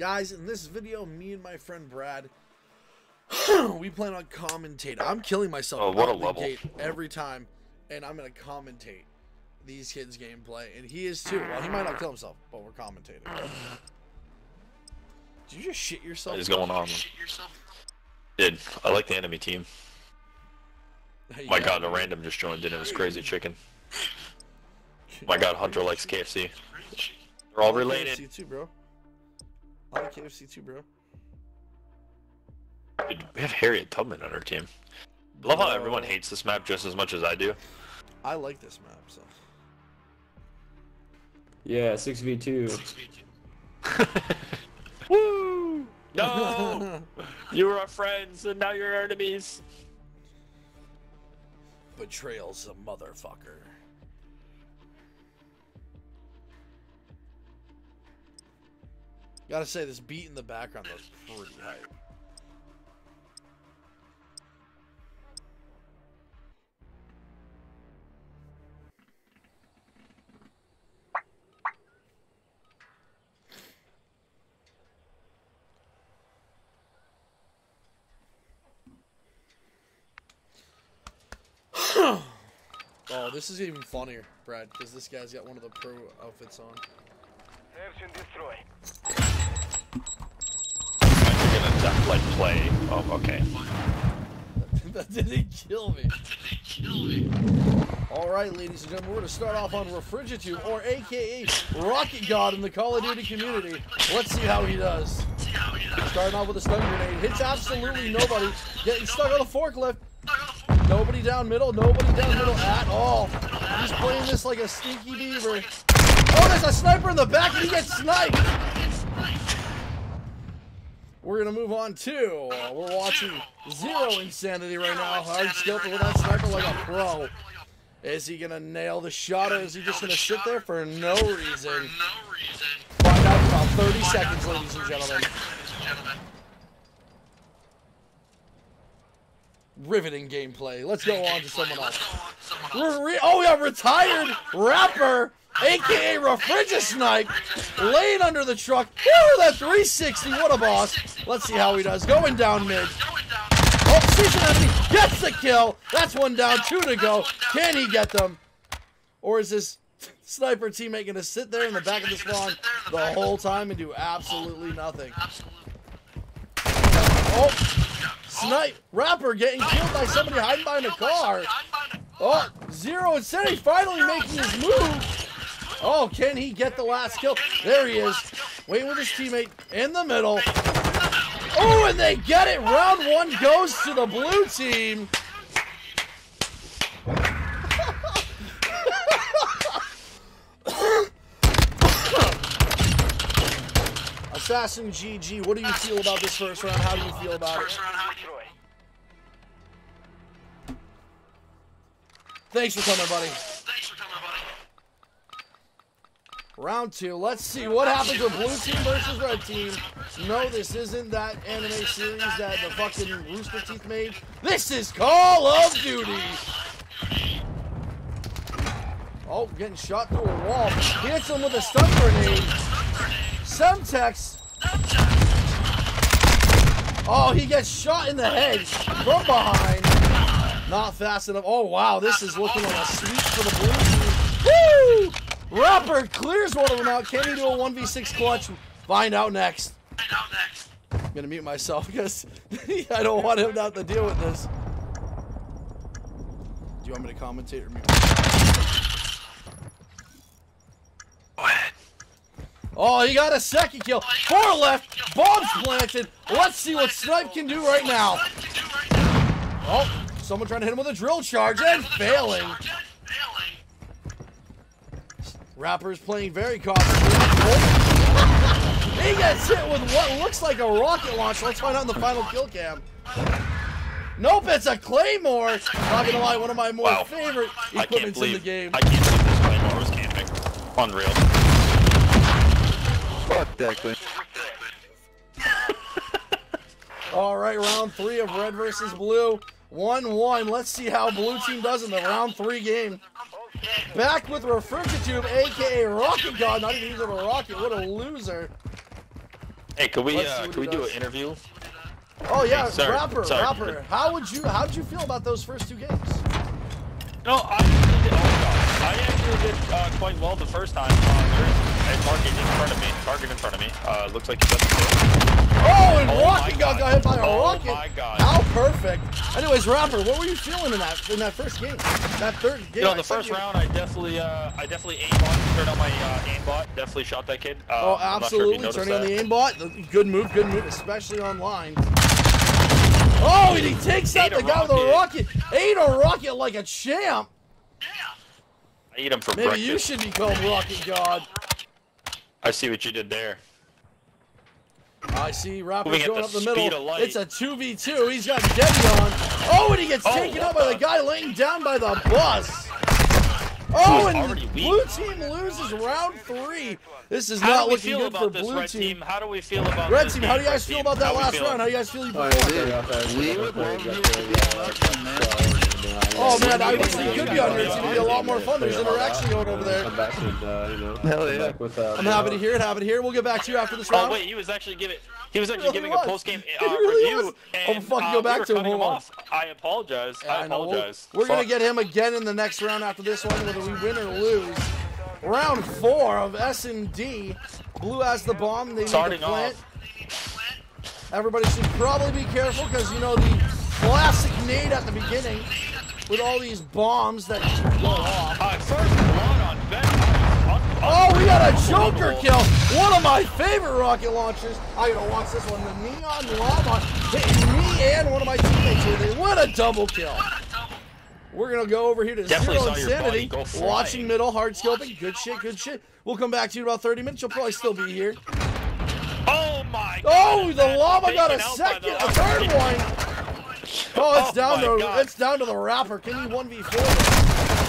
Guys, in this video, me and my friend Brad, we plan on commentating. I'm killing myself Oh, what a level. gate every time, and I'm gonna commentate these kids' gameplay, and he is too. Well, he might not kill himself, but we're commentating. Did you just shit yourself? What is going on? Dude, I like the enemy team. My god, a random just joined in. It was crazy chicken. My god, Hunter likes KFC. They're all related. KFC too, bro. I like KFC too, bro. Dude, we have Harriet Tubman on our team. Love how everyone hates this map just as much as I do. I like this map, so. Yeah, 6v2. Woo! No! you were our friends, and now you're our enemies. Betrayal's a motherfucker. Gotta say, this beat in the background was pretty hype. Oh, this is even funnier, Brad, because this guy's got one of the pro outfits on. Destroy. You're gonna duck, like play. Oh, okay. that didn't kill me. All right, ladies and gentlemen, we're going to start off on Refridgatube, or AKA Rocket God in the Call of Duty community. Let's see how he does. Starting off with a stun grenade. Hits absolutely nobody. Getting stuck on the forklift. Nobody down middle. Nobody down middle at all. He's playing this like a sneaky beaver. Oh, there's a sniper in the back and he gets sniped. We're gonna move on to uh, we're watching Zero Insanity right now. Hard skillful with that sniper like a pro. Is he gonna nail the shot or is he just gonna sit there for no reason? Find out in about 30 seconds, ladies and gentlemen. Riveting gameplay. Let's go on to someone else. Re- oh, we have retired rapper, aka Refrigisnipe, laying under the truck. Woo, that 360. What a boss. Let's see how he does. Going down mid. Oh, sees an enemy. Gets the kill. That's one down. Two to go. Can he get them? Or is this sniper teammate going to sit there in the back of the spawn the whole time and do absolutely nothing? Oh, snipe. Rapper getting killed by somebody hiding behind a car. Oh, Zero and Insanity finally making his move. Oh, can he get the last kill? There he is. Waiting with his teammate in the middle. Oh, and they get it. Round one goes to the blue team. Assassin GG, what do you feel about this first round? How do you feel about it? Thanks for coming, buddy. Round two. Let's see what happens with blue team versus red team. No, this isn't that anime series that the fucking Rooster Teeth made. This is Call of Duty. Oh, getting shot through a wall. Hits him with a stun grenade. Semtex. Oh, he gets shot in the head from behind. Not fast enough. Oh, wow. This is looking like a sweep for the blue team. Woo! Rapper clears one of them out. Can he do a 1v6 clutch? Find out next. Find out next. I'm to mute myself because I don't want him to have to deal with this. Do you want me to commentate or mute? Go ahead. Oh, he got a second kill. Four left. Bombs planted. Let's see what Snipe can do right now. Oh, someone trying to hit him with a drill charge and failing. Rapper's playing very cautiously. He gets hit with what looks like a rocket launch. Let's find out in the final kill cam. Nope, it's a Claymore. Not gonna lie, one of my more Wow. favorite I can't equipments in believe the game. I can't believe this Claymore was camping. Unreal. Fuck that Quinn. All right, round three of red versus blue. 1-1. Let's see how blue team does in the round three game. Back with Refridgatube, aka Rocket God. Not even using a rocket. What a loser. Hey, could we uh, could we do an interview? Oh yeah, Hey, sir, rapper, sorry. rapper. How would you how did you feel about those first two games? No, I actually did. Oh. I actually did uh, quite well the first time. Uh, there's a target in front of me. Target in front of me. Uh, looks like he's up the Oh, and Oh Rocket got, God. got hit by a Oh rocket. my God. Perfect. Anyways, rapper, what were you feeling in that in that first game? That third game. You know, the said first you- round, I definitely, uh, I definitely aimbot, turned on my uh, aimbot, definitely shot that kid. Uh, Oh, I'm sure absolutely. Turning on the aimbot. Good move, good move, especially online. Oh, and he takes out the guy with a rocket. Ate a rocket like a champ. Yeah. I eat him for Maybe breakfast. you should be called Rocket God. I see what you did there. I see Rapper going the up the middle. It's a 2v2. He's got Debbie on. Oh, and he gets Oh, taken out by the- guy laying down by the bus. Oh, and already weak. blue team loses round three. This is How not do we looking feel good about for this blue red team. team? How do we feel about Red this team, how do you guys feel about that last feeling? round? How do you guys feel you Oh, yeah. Oh man, I yeah, wish yeah, they could be on yeah, your team. There'd be a lot more fun. There's yeah, interaction yeah, going over there. Come back with, uh, you know, Hell yeah. back with, uh, I'm happy to hear it. Happy to hear it. We'll get back to you after this Oh round. wait, he was actually giving he was actually giving a post game He uh, really review, was. Oh, and fuck, uh, go back to him, cutting hold him on. off. I apologize. I I know. We'll- apologize. We're gonna get him again in the next round after this one, whether we win or lose. Round four of S and D. Blue has the bomb. They need starting to plant. off. Everybody should probably be careful because you know the classic nade at the beginning with all these bombs that go off. Uh, first blood on Ben. Oh, we got a Joker kill. One of my favorite rocket launchers. I gotta watch this one. The Neon Llama hitting me and one of my teammates. What a double kill. We're gonna go over here to Definitely Zero Insanity. Watching middle, hard scoping. Good shit, good shit. We'll come back to you in about 30 minutes. You'll probably still be here. Oh my. Oh, the that's llama got a taken out by second, a third one. Oh, it's Oh down to God. it's down to the rapper. Can he 1v4?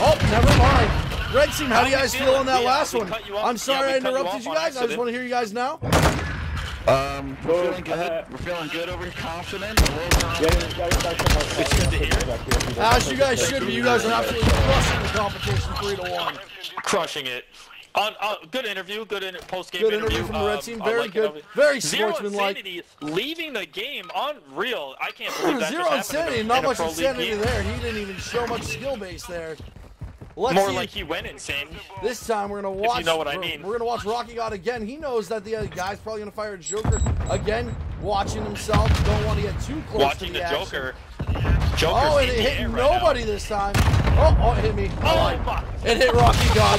Oh, never mind. Red team, how do you guys feel on that uh, last one? you I'm sorry yeah, I cut you interrupted you guys. I just want to hear you guys now. Um, we're Well, feeling good. uh, We're feeling good over here, confident. Yeah, yeah, yeah, It's good to hear. As you guys should be. You guys are absolutely crushing the competition, three to one. crushing it. On, uh, good interview, good in, post-game Good interview from the red Um, team. Very like good. of it. Very Zero sportsmanlike. Insanity leaving the game, unreal. I can't believe that Zero just happened insanity. Not much pro league insanity there. He didn't even show much skill base there. Let's More see. like he went insane. This time we're gonna watch. You know what I we're- mean. We're gonna watch Rocky God again. He knows that the other guy's probably gonna fire a Joker again. Watching himself. Don't want to get too close Watching to the the. Joker. Joker's Oh, and it hit air right nobody this time. Oh, oh, it hit me. Oh like- my! It hit Rocky God.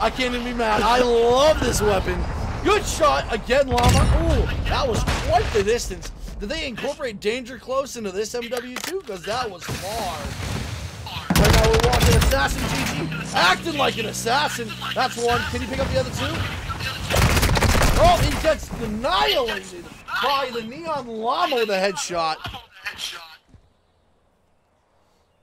I can't even be mad. I love this weapon. Good shot again, Llama. Ooh, that was quite the distance. Did they incorporate Danger Close into this MW2? Because that was far. Right now we're watching Assassin GG acting like an assassin. That's one. Can you pick up the other two? Oh, he gets annihilated by the Neon Llama with a headshot.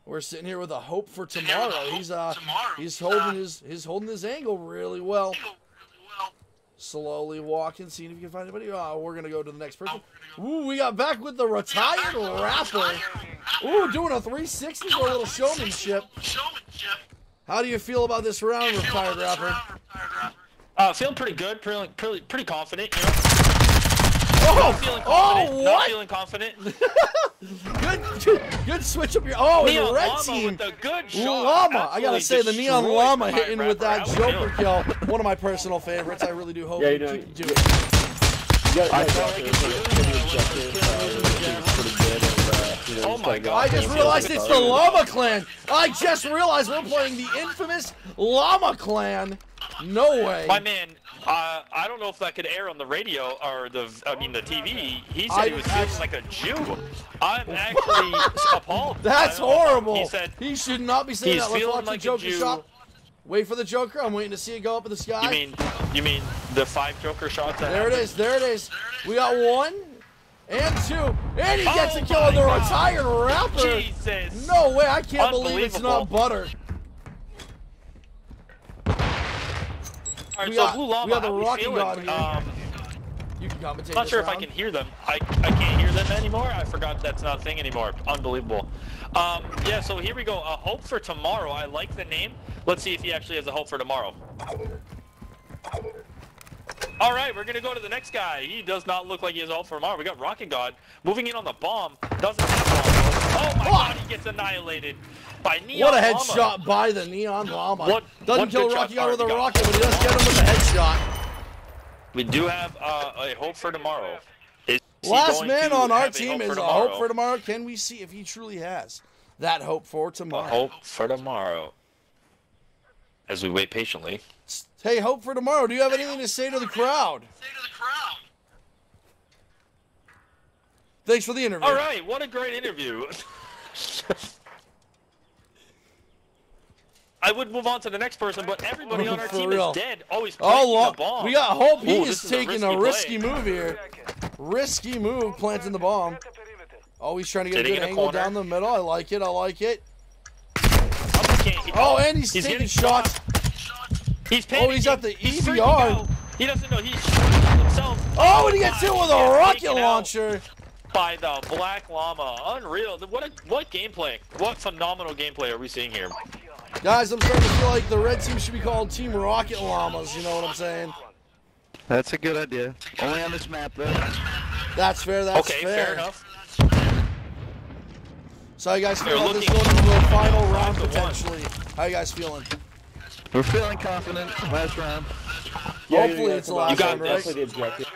We're sitting here with a hope for tomorrow. He's uh he's holding his he's holding his angle really well. Slowly walking, seeing if he can find anybody. Oh, we're gonna go to the next person. Ooh, we got back with the retired rapper. Ooh, doing a 360 for a little showmanship. How do you feel about this round, retired rapper? Uh, feeling pretty good, pretty, pretty, pretty confident. You know, Oh, feeling oh, confident. Not what? feeling confident. Good, good, good switch up your. Oh, and the red Llama team. with a good shot. Llama. I gotta say, the Neon Llama my hitting with that rapper. How we Joker feeling? kill. One of my personal favorites. I really do hope Yeah, you you know, keep you- doing it. You got, I you got feel like it's pretty- pretty objective, it's pretty good, and, you know, Oh my God. I just realized it's the. Llama Clan. I just realized we're playing the infamous Llama Clan. No way. My man, uh, I don't know if that could air on the radio or the, I mean the TV. He said I- he was feeling like a Jew. I'm actually appalled. That's I don't know. horrible. He said, he should not be saying he's that. Let's feeling watch like a the Joker Jew. shot. Wait for the Joker. I'm waiting to see it go up in the sky. you mean, you mean the five Joker shots? There it happened? is. There it is. We got one and two, and he gets Oh a kill on the God. retired rapper. Jesus. No way! I can't believe it's not butter. All right, we so got- Blue Llama, we got the Rocky feeling? God here. Um, You can commentate. not sure if I can hear them. I, I can't hear them anymore. I forgot that's not a thing anymore. Unbelievable. Um, yeah, so here we go. A hope for tomorrow. I like the name. Let's see if he actually has a hope for tomorrow. All right, we're gonna go to the next guy. He does not look like he has all for tomorrow. We got Rocket God moving in on the bomb. Doesn't have bomb. Oh my Fuck. God, he gets annihilated by Neon What a Llama. headshot by the Neon Llama. What- Doesn't what kill Rocky God with a rocket, but he does get him with a headshot. We do have uh, a hope for tomorrow. Is Last man on our a team is a hope for tomorrow. Can we see if he truly has that hope for A tomorrow? hope for tomorrow. As we wait patiently. Hey, hope for tomorrow. Do you have anything to say to the crowd? Say to the crowd. Thanks for the interview. All right, what a great interview. I would move on to the next person, but everybody oh, on our For team real. is dead. Always Oh, planting the bomb. we got hope. He Ooh, is is a taking a risky risky move here. Risky move, planting the bomb. Perimeter. Oh, he's trying to get Sitting a good angle down the middle. I like it. I like it. Oh, Oh, and he's, he's taking shots. He's Oh, he's panicking. at the He's EBR. out. He doesn't know he's shooting himself. Oh, and he gets hit with a rocket launcher. by the Black Llama. Unreal. What a, what gameplay. What phenomenal gameplay are we seeing here? Guys, I'm starting to feel like the red team should be called Team Rocket Llamas. You know what I'm saying? That's a good idea. Only on this map, though. That's fair. That's okay, fair. fair enough. So how you guys They're feel this looking going into the final round five to one. potentially? How you guys feeling? We're feeling confident. Last round. Hopefully it's the last You got round, this. The objective.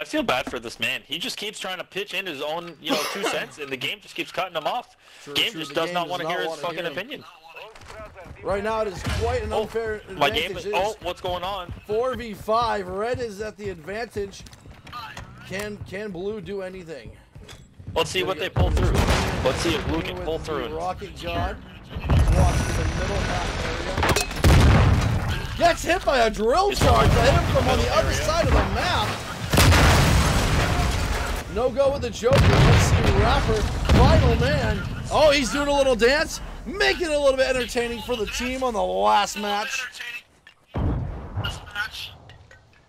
I feel bad for this man. He just keeps trying to pitch in his own, you know, two cents, and the game just keeps cutting him off. True, game true. just does game not want to hear his fucking hear opinion. Right now it is quite an unfair Oh, unfair My game is. Oh, what's going on? 4v5. Red is at the advantage. Can can blue do anything? Let's see what they pull through. Let's see if Blue can pull through. Rocket God. Walks to the middle map area. Gets hit by a drill charge that hit him from on the other side of the map. No go with the Joker. Let's see Rapper. Final man. Oh, he's doing a little dance. Making it a little bit entertaining for the team on the last match.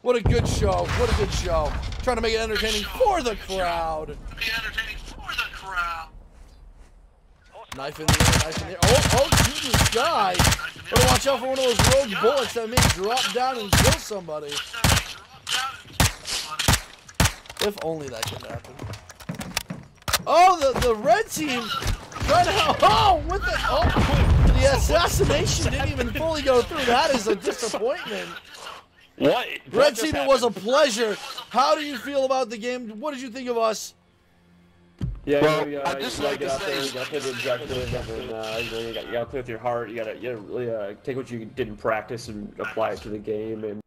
What a good show. What a good show. Trying to make it entertaining for the crowd. Knife in the air, knife in the air. Oh, oh, shoot this guy. Better watch out for one of those rogue bullets that may drop down and kill somebody. If only that could happen. Oh, the, the red team trying to. Oh, with the, oh, the assassination didn't even fully go through. That is a disappointment. What? Red team, it was a pleasure. How do you feel about the game? What did you think of us? Yeah, Well, you, know, uh, I'd just you gotta like get to out there, say- you gotta play the objective, and uh, you, know, you, gotta, you gotta play with your heart. You gotta, you gotta really uh, take what you did in practice and apply it to the game. And